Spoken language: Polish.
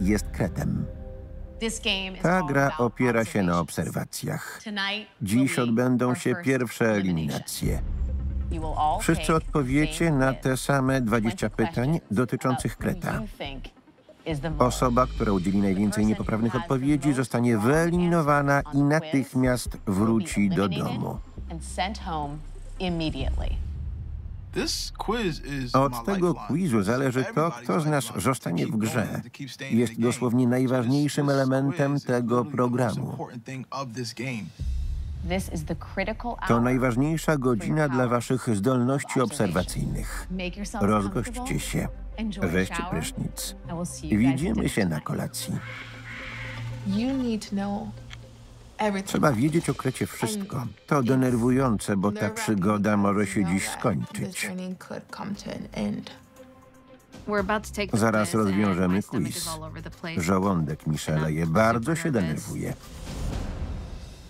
jest kretem. Ta gra opiera się na obserwacjach. Dziś odbędą się pierwsze eliminacje. Wszyscy odpowiecie na te same 20 pytań dotyczących kreta. Osoba, która udzieli najwięcej niepoprawnych odpowiedzi, zostanie wyeliminowana i natychmiast wróci do domu. Od tego quizu zależy to, kto z nas zostanie w grze. Jest dosłownie najważniejszym elementem tego programu. To najważniejsza godzina dla waszych zdolności obserwacyjnych. Rozgośćcie się, weźcie prysznic. Widzimy się na kolacji. Trzeba wiedzieć o krecie wszystko. To denerwujące, bo ta przygoda może się dziś skończyć. Zaraz rozwiążemy quiz. Żołądek mi szaleje, bardzo się denerwuje.